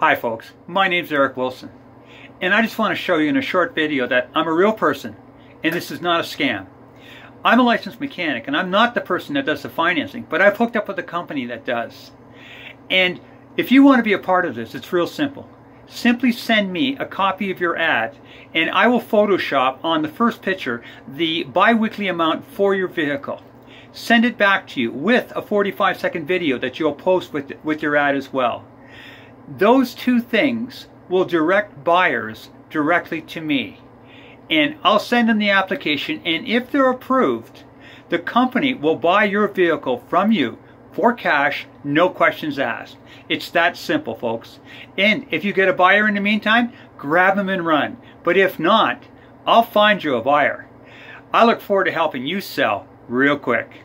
Hi folks, my name's Eric Wilson and I just want to show you in a short video that I'm a real person and this is not a scam. I'm a licensed mechanic and I'm not the person that does the financing but I've hooked up with a company that does. And if you want to be a part of this, it's real simple. Simply send me a copy of your ad and I will Photoshop on the first picture the biweekly amount for your vehicle. Send it back to you with a 45 second video that you'll post with, with your ad as well. Those two things will direct buyers directly to me. And I'll send them the application, and if they're approved, the company will buy your vehicle from you for cash, no questions asked. It's that simple, folks. And if you get a buyer in the meantime, grab them and run. But if not, I'll find you a buyer. I look forward to helping you sell real quick.